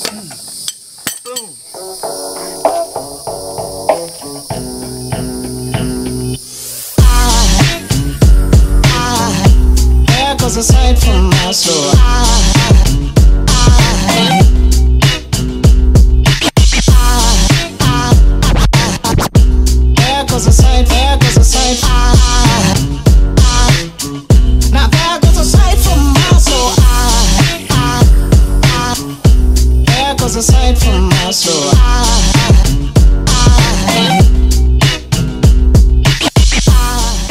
Boom. There goes a sight from my soul. I, I, I, there goes a sight from soul. I,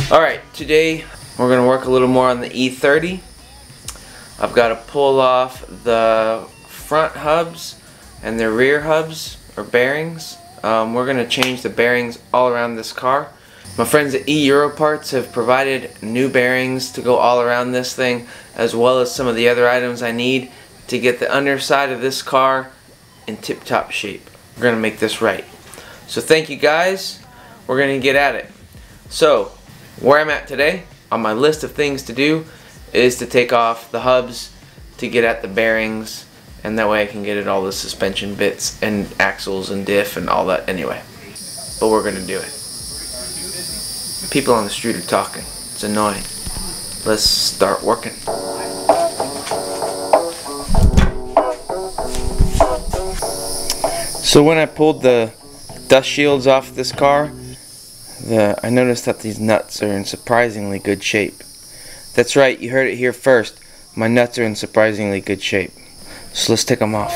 Alright, today we're going to work a little more on the E30. I've got to pull off the front hubs and the rear hubs or bearings. Um, we're going to change the bearings all around this car. My friends at eEuroparts have provided new bearings to go all around this thing as well as some of the other items I need to get the underside of this car in tip-top shape. We're going to make this right. So thank you guys. We're going to get at it. So, where I'm at today on my list of things to do is to take off the hubs to get at the bearings and that way I can get at all the suspension bits and axles and diff and all that anyway. But we're gonna do it. People on the street are talking. It's annoying. Let's start working. So when I pulled the dust shields off this car, the I noticed that these nuts are in surprisingly good shape. That's right, you heard it here first. My nuts are in surprisingly good shape. So let's take them off.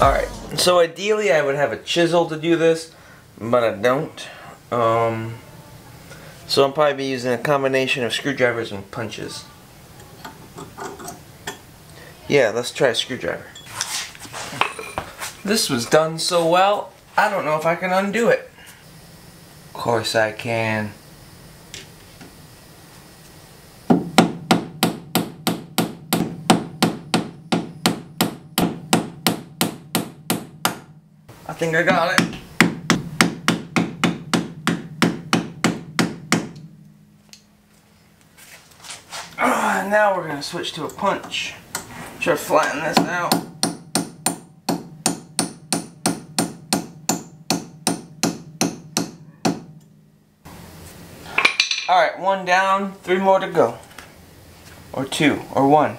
Alright, so ideally I would have a chisel to do this, but I don't. Um, so I'll probably be using a combination of screwdrivers and punches. Yeah, let's try a screwdriver. This was done so well, I don't know if I can undo it. Of course I can. I think I got it. Ah, now we're gonna switch to a punch. Try to flatten this out. Alright, one down, three more to go. Or two, or one.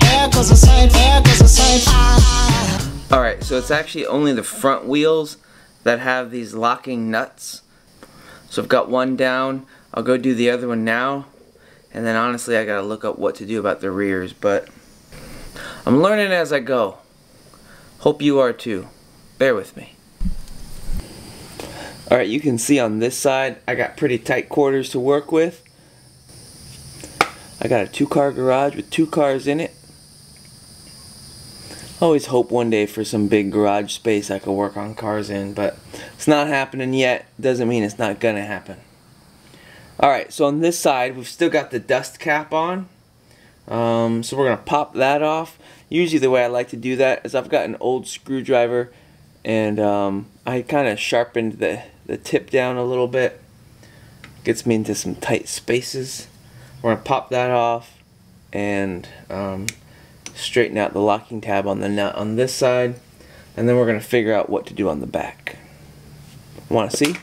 There goes a sight, there goes a sight. Alright, so it's actually only the front wheels that have these locking nuts. So I've got one down. I'll go do the other one now. And then honestly, I gotta look up what to do about the rears, but I'm learning as I go. Hope you are too. Bear with me. Alright, you can see on this side, I got pretty tight quarters to work with. I got a two car garage with two cars in it. Always hope one day for some big garage space I could work on cars in, but it's not happening yet. Doesn't mean it's not gonna happen. Alright, so on this side, we've still got the dust cap on. Um, so we're gonna pop that off. Usually the way I like to do that is I've got an old screwdriver and um, I kind of sharpened the, the tip down a little bit. Gets me into some tight spaces. We're gonna pop that off and um, straighten out the locking tab on the nut on this side and then we're going to figure out what to do on the back. Want to see?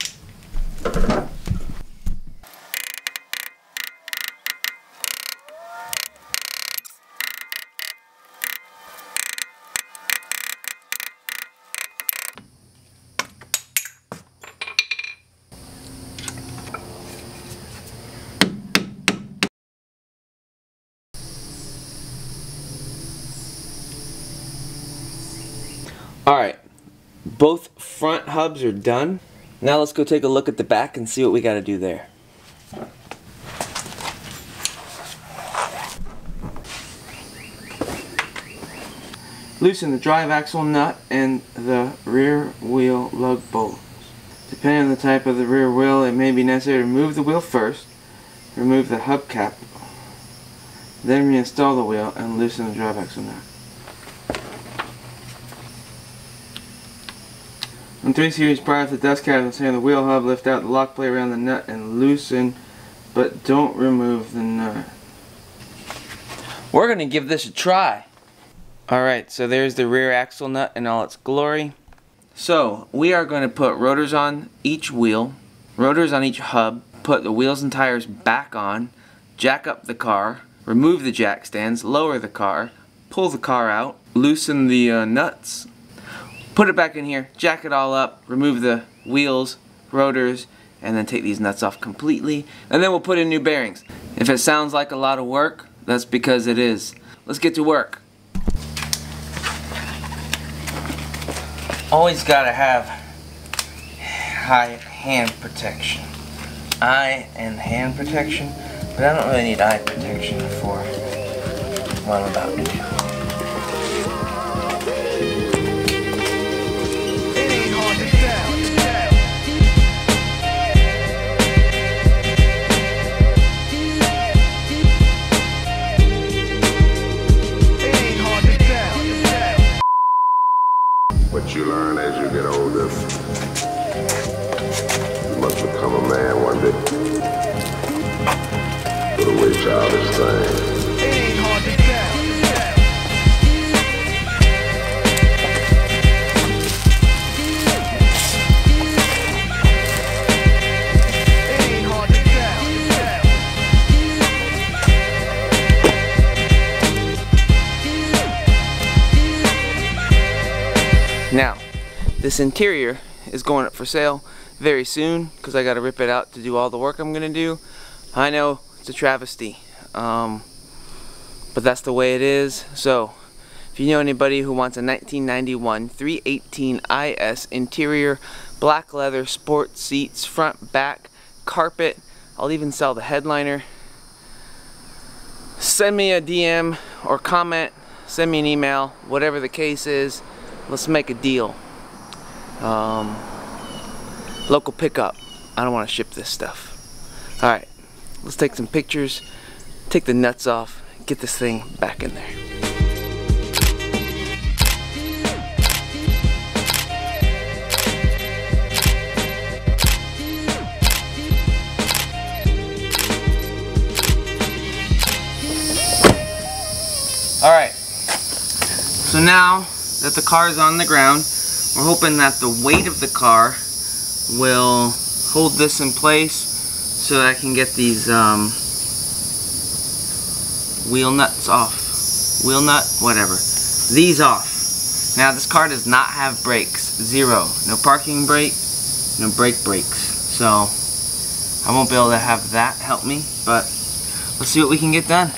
Alright, both front hubs are done. Now let's go take a look at the back and see what we got to do there. Loosen the drive axle nut and the rear wheel lug bolts. Depending on the type of the rear wheel, it may be necessary to remove the wheel first, remove the hubcap, then reinstall the wheel and loosen the drive axle nut. On 3 series prior the dust cap, the the wheel hub, lift out the lock plate around the nut and loosen, but don't remove the nut. We're going to give this a try. Alright, so there's the rear axle nut in all its glory. So, we are going to put rotors on each wheel, rotors on each hub, put the wheels and tires back on, jack up the car, remove the jack stands, lower the car, pull the car out, loosen the uh, nuts, put it back in here, jack it all up, remove the wheels, rotors, and then take these nuts off completely, and then we'll put in new bearings. If it sounds like a lot of work, that's because it is. Let's get to work. Always gotta have high hand protection. Eye and hand protection, but I don't really need eye protection for what I'm about to do. This interior is going up for sale very soon because I got to rip it out to do all the work I'm going to do. I know it's a travesty, um, but that's the way it is. So, if you know anybody who wants a 1991 318 IS interior, black leather, sport seats, front, back, carpet, I'll even sell the headliner. Send me a DM or comment, send me an email, whatever the case is let's make a deal. Um, local pickup. I don't want to ship this stuff. Alright, let's take some pictures, take the nuts off, get this thing back in there. Alright, so now that the car is on the ground. We're hoping that the weight of the car will hold this in place so that I can get these um, wheel nuts off. Wheel nut, whatever. These off. Now this car does not have brakes. Zero. No parking brake, no brake brakes. So I won't be able to have that help me, but let's see what we can get done.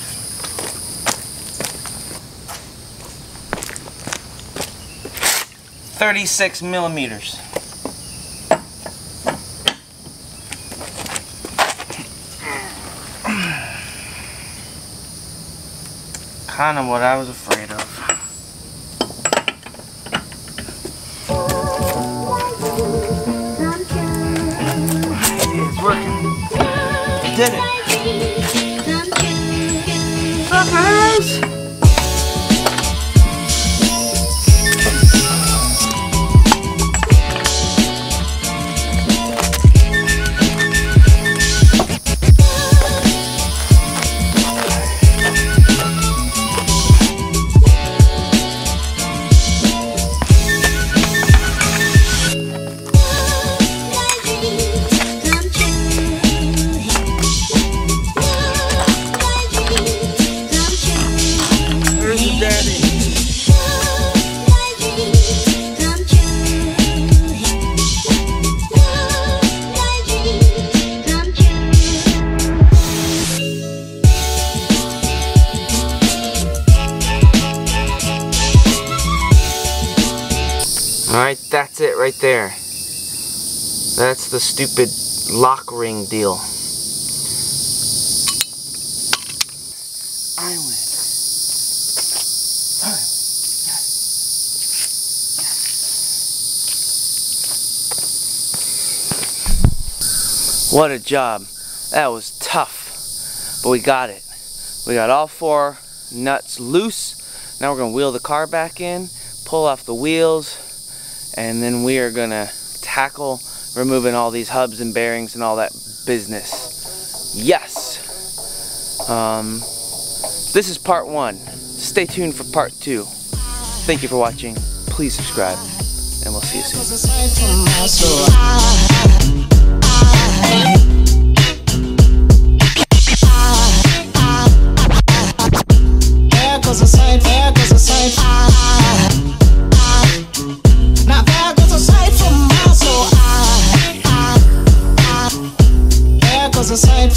Thirty-six millimeters. Kind of what I was afraid of. It's working. Did it. Suckers! Alright, that's it right there. That's the stupid lock ring deal. I win. What a job. That was tough. But we got it. We got all four nuts loose. Now we're going to wheel the car back in, pull off the wheels, and then we are to tackle removing all these hubs and bearings and all that business. Yes. Um, this is part one. Stay tuned for part two. Thank you for watching. Please subscribe, and we'll see you soon. cause I'm sight for. So I, I, I, yeah, cause I'm sight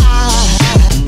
I, I